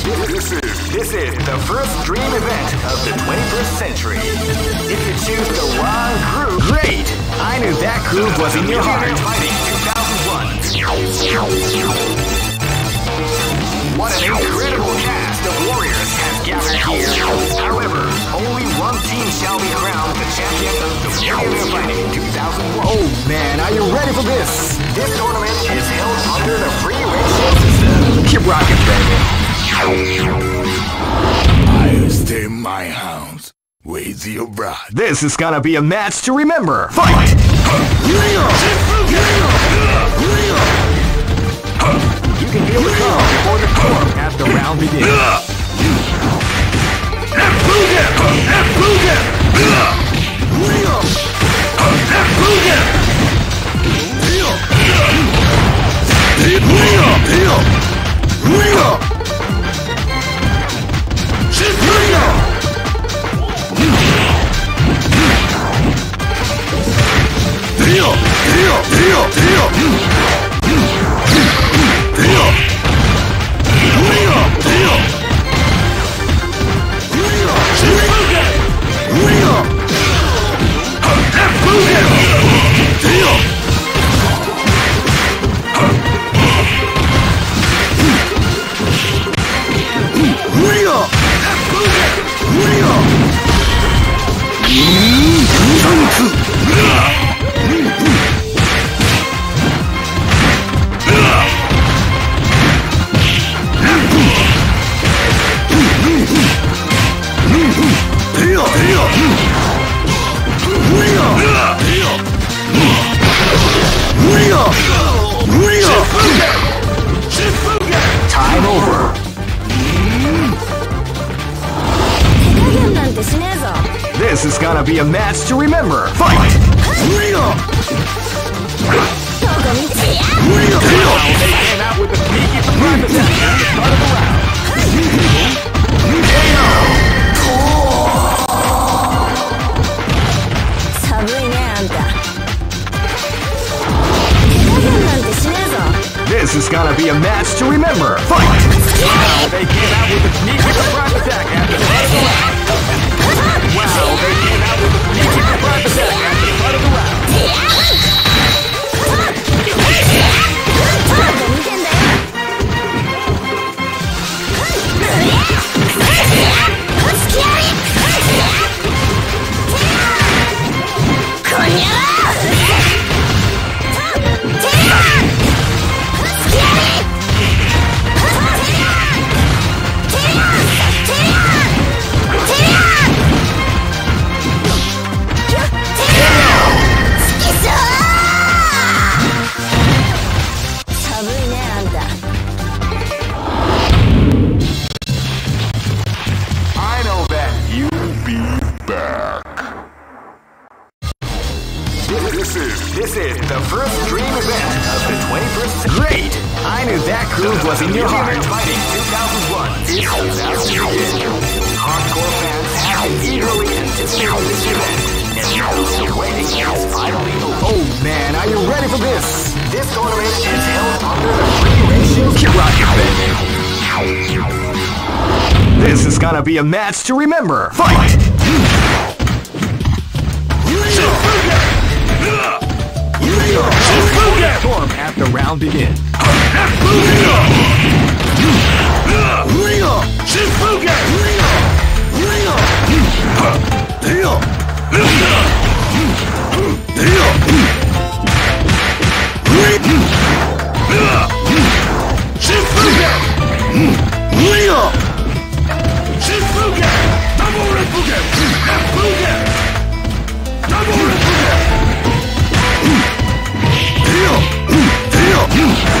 This is this is the first dream event of the 21st century. If you choose the wrong group, great. I knew that groove was in your heart. Fighting 2001. What an incredible cast of warriors has gathered here. However, only one team shall be crowned the champion of the Warrior Fighting 2001. Oh man, are you ready for this? This tournament is held under the free ratio system. Keep rocking, baby. I'll stay my house with your bride. This is gonna be a match to remember. Fight! You can feel the calm before the storm as the round begins. Deal! Deal! Deal! Deal! Deal! gonna be a match to remember. Fight! This is gonna be a match to remember. Fight! They came out with a sneaky surprise attack after the first round. Wow, they came out with a attack of the round. ど This is this is the first dream event of the 21st century. Great! I knew that groove was in your heart. Fighting 2001 is about to begin. Hardcore fans have eagerly anticipating this event, and now the waiting is finally over. Oh man, are you ready for this? This tournament is held under the free ratio. Keep rocking. This is gonna be a match to remember. Fight! Storm at the round begins. Double Refuge! Refuge! Double Refuge! Yeah!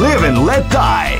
Live and Let Die.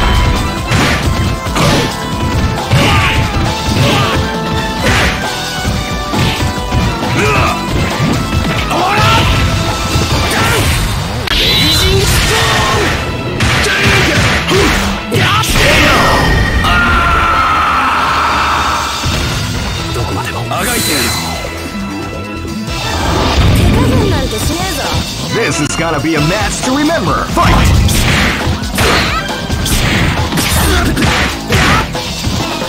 be a match to remember. Fight!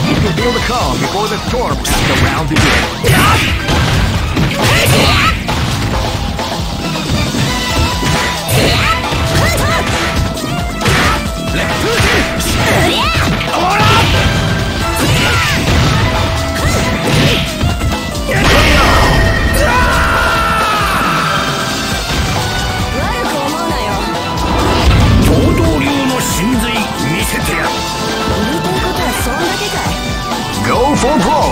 You can feel the calm before the storm after round begins. For broke.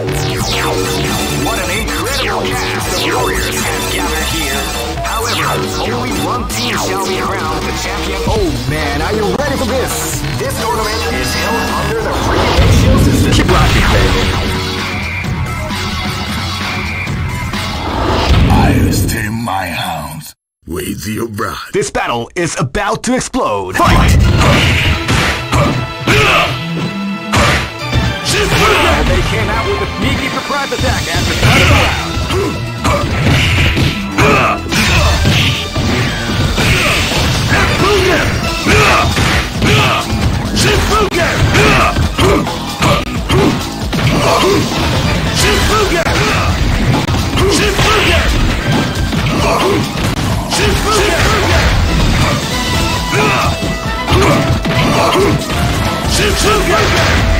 What an incredible cast of warriors has gathered here. However, only one team shall be crowned the champion. Oh man, are you ready for this? This tournament is held under the regulation system. Keep rocking, baby. I esteem my hounds. Wait, your rod. This battle is about to explode. Fight! Fight. They came out with a sneaky surprise attack after cutting around. Shit, shit, shit, shit,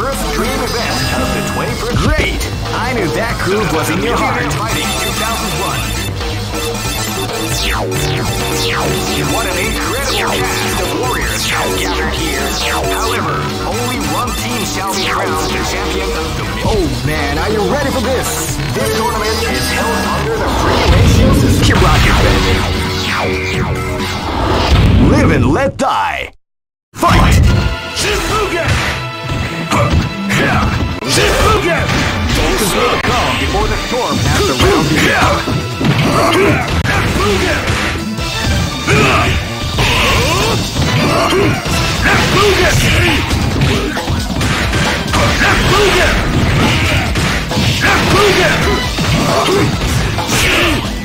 First dream event of the 21st. Great! I knew that groove was in your heart. Fighting 2001. What an incredible cast of warriors have gathered here. However, only one team shall be crowned the champion of the. Oh man, are you ready for this? This tournament is held under the free system. Keep rocking, baby. Live and let die. Fight! Shifugen! Focus will come before the storm has the round begins. Stay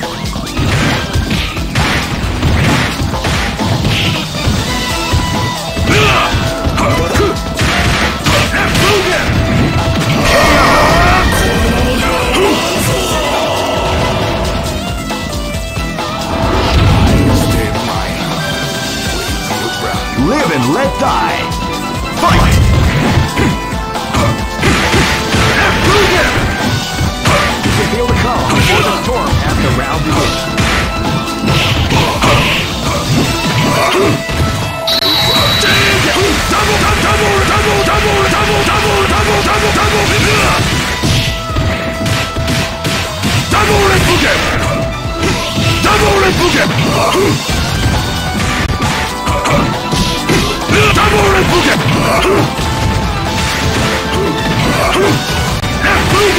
die. Fight! You feel the calm before the storm the round begins.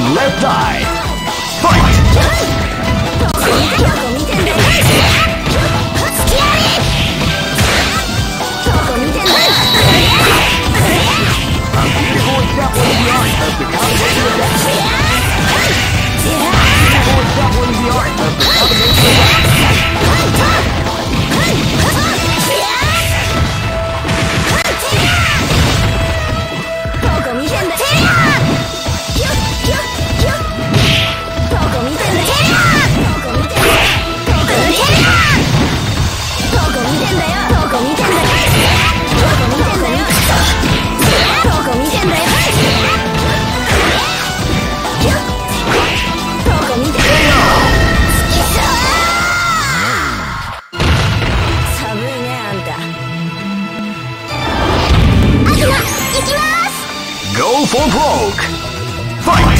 And let die. Fight! Go for broke. Fight!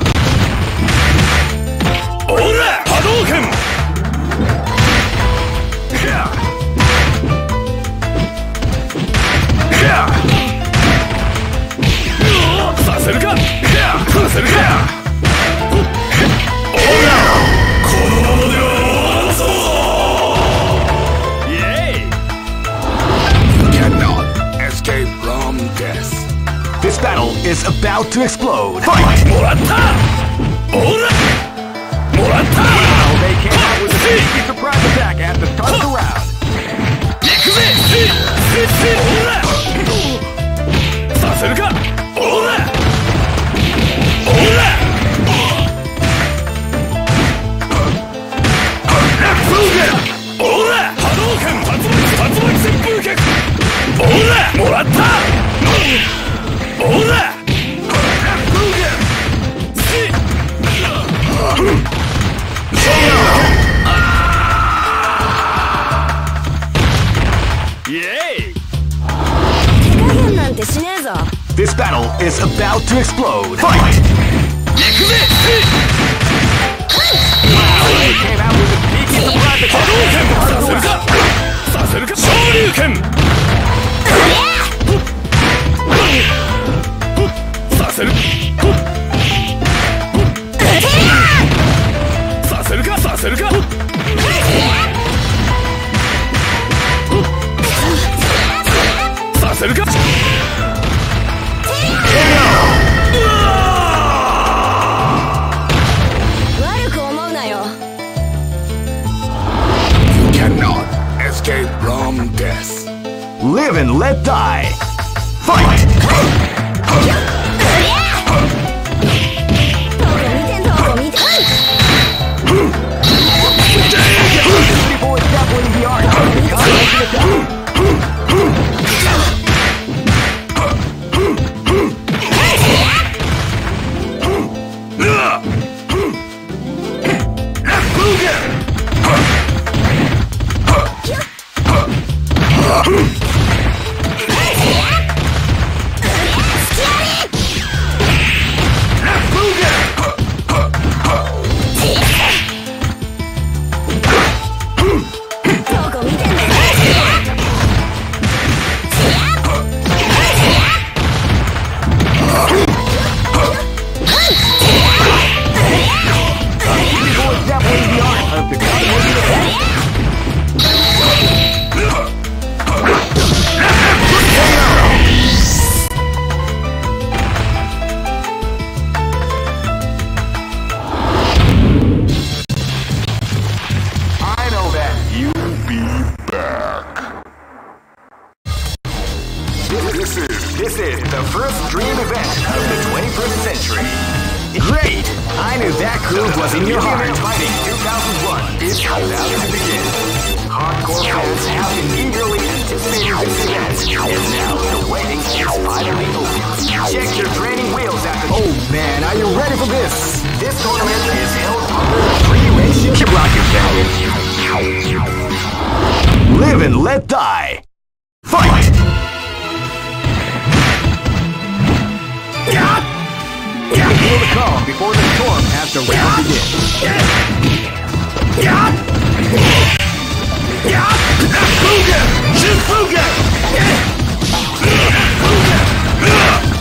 Explode. and let die. Check your training wheels. Oh man, are you ready for this? This tournament is held under free. Keep rocking, man. Live and let die. Fight! Feel the calm before the storm has to round begin. Shifuga! Shifuga! Shifuga!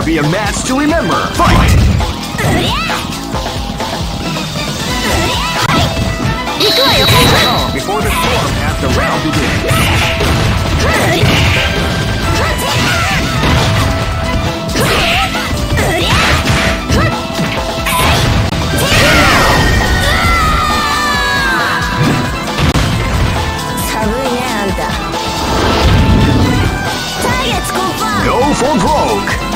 gonna be a match to remember. Fight! Before the storm as the round begins. for broke.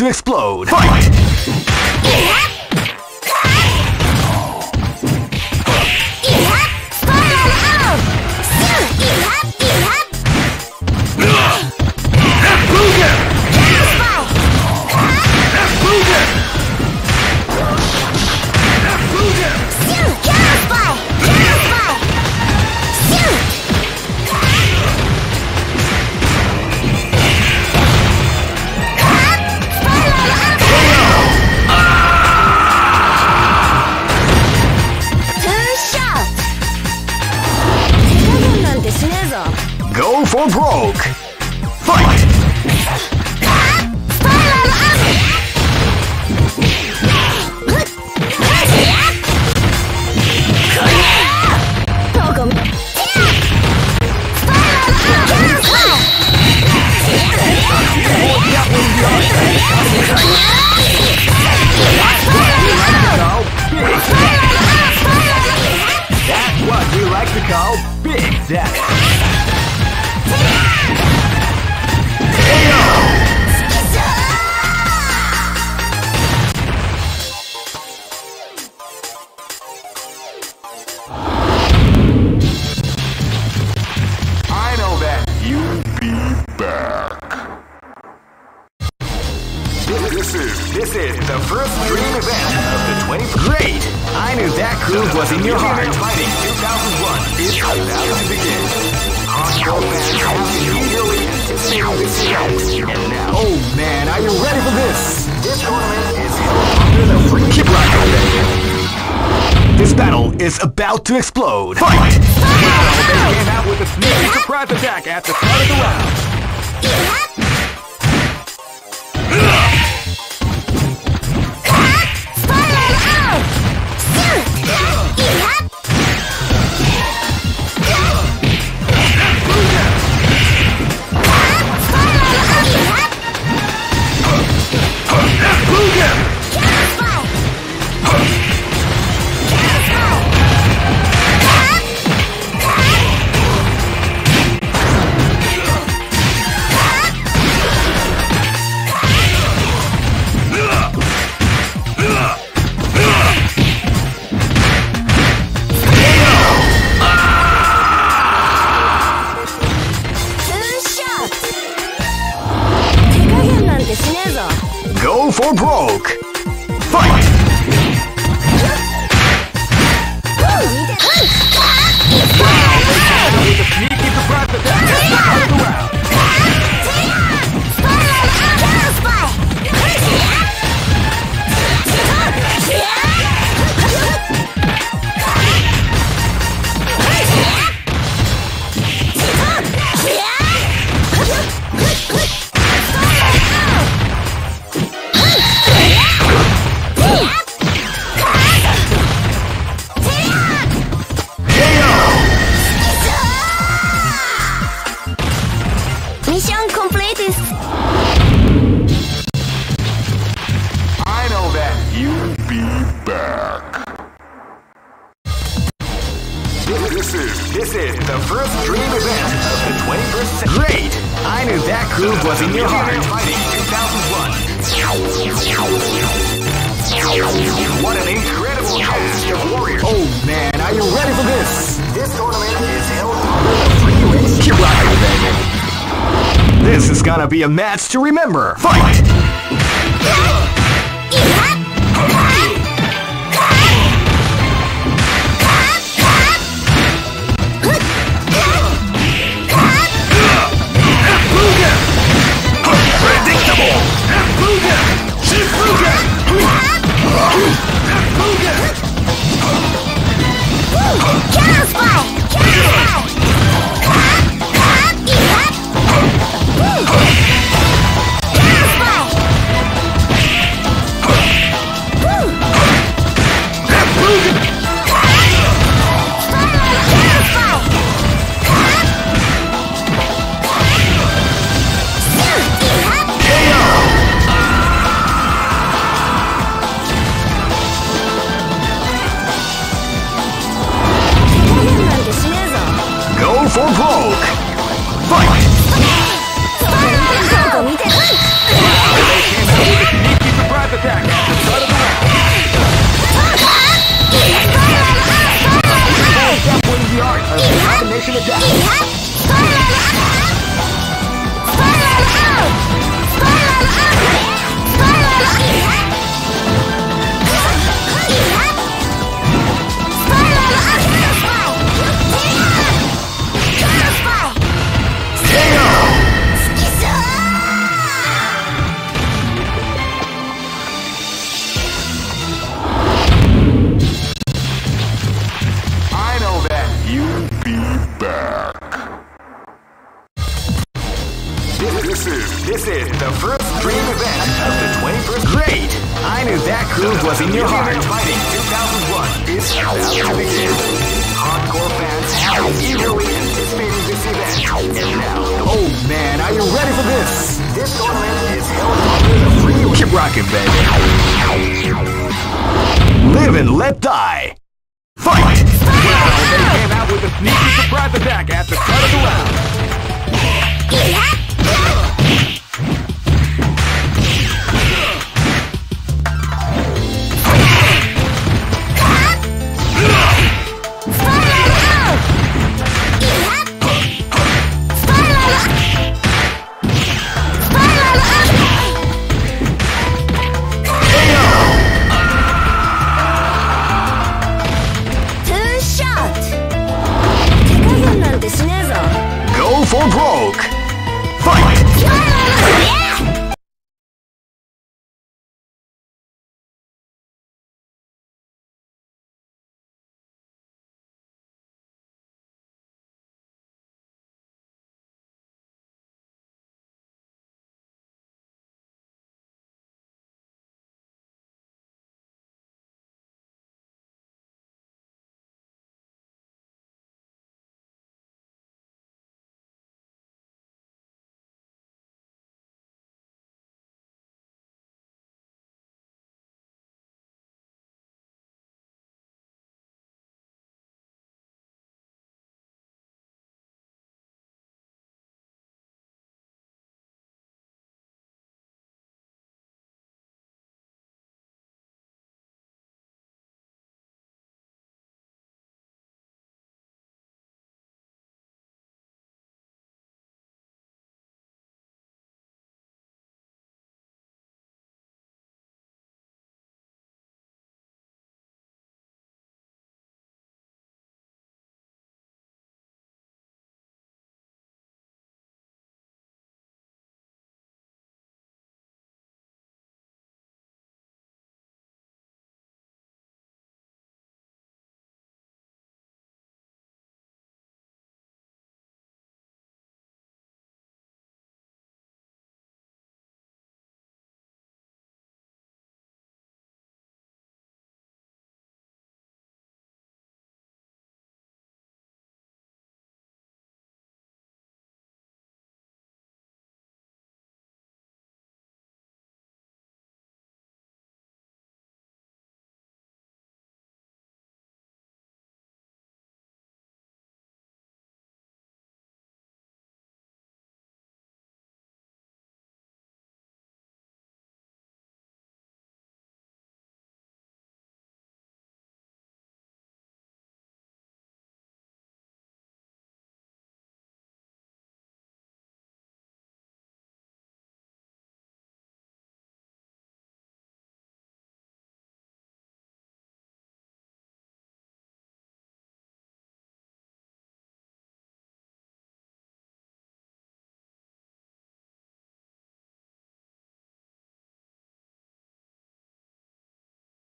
to explode. match to remember. Fight! Predictable! Oh man, are you ready for this? This tournament is held under the. Keep rocking, baby. Live and let die. Fight! Fight. Well, they came out with a sneaky surprise attack at the start of the round.